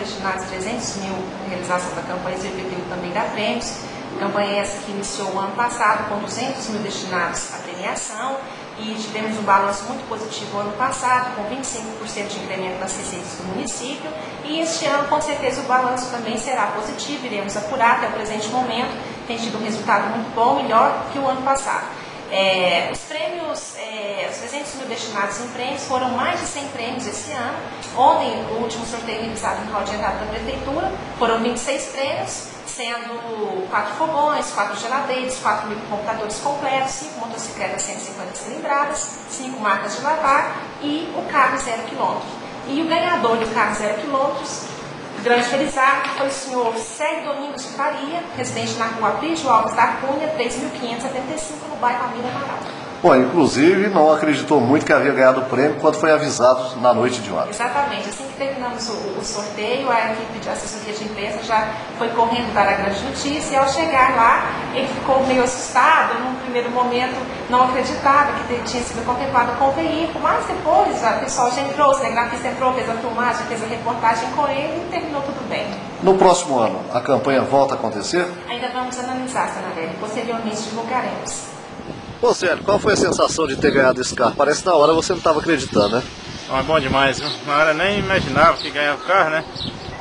destinados 300 mil na realização da campanha o IPTU também dá prêmios. Campanha essa que iniciou o ano passado com 200 mil destinados à premiação e tivemos um balanço muito positivo ano passado, com 25% de incremento nas receitas do município. E este ano, com certeza, o balanço também será positivo, iremos apurar até o presente momento, tem tido um resultado muito bom, melhor que o ano passado. É, os prêmios, é, os 300 mil destinados em prêmios foram mais de 100 prêmios esse ano. Ontem, o último sorteio realizado no hall de entrada da Prefeitura, foram 26 prêmios, sendo quatro fogões, quatro geladeiras, quatro microcomputadores completos, cinco motocicletas 150 cilindradas, cinco marcas de lavar e o carro zero quilômetro. E o ganhador do carro zero quilômetros grande felizardo foi o senhor Sérgio Domingos Faria, residente na rua Prígio Alves da Cunha, 3.575, no bairro Amira Amaral. Bom, inclusive não acreditou muito que havia ganhado o prêmio quando foi avisado na noite de ontem. Exatamente. Assim que terminamos o, o, sorteio, a equipe de assessoria de imprensa já foi correndo dar a grande notícia e ao chegar lá, ele ficou meio assustado. Num primeiro momento, não acreditava que tinha sido contemplado com o veículo, mas depois a pessoa já entrou, o cinegrafista entrou, fez a filmagem, fez a reportagem com ele e terminou tudo bem. No próximo ano, a campanha volta a acontecer? Ainda vamos analisar, Sanadelli. Posteriormente divulgaremos. Ô Sérgio, qual foi a sensação de ter ganhado esse carro? Parece que na hora você não estava acreditando, né? É bom demais, viu? Na hora nem imaginava que ganhava o carro, né?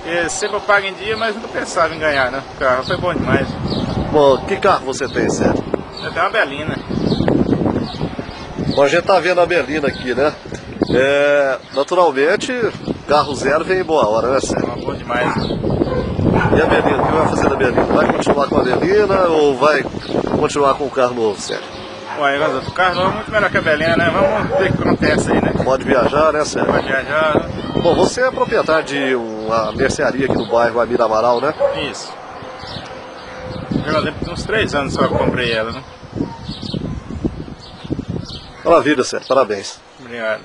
E sempre eu pago em dia, mas nunca pensava em ganhar, né? O carro foi bom demais. Bom, que carro você tem, Sérgio? Eu tenho uma Belina. Bom, a gente tá vendo a Belina aqui, né? É, naturalmente, carro zero vem em boa hora, né, Sérgio? É bom demais. E a Belina, o que vai fazer da Belina? Vai continuar com a Belina ou vai continuar com o carro novo, Sérgio? Ué, o carro é muito melhor que a Belina, né? Vamos ver o que acontece aí, né? Pode viajar, né, Sérgio? Pode viajar. Né? Bom, você é proprietário de uma mercearia aqui no bairro Amira Amaral, né? Isso. Eu lembro uns três anos só que eu comprei ela, né? Maravilha, Sérgio. Parabéns. Obrigado.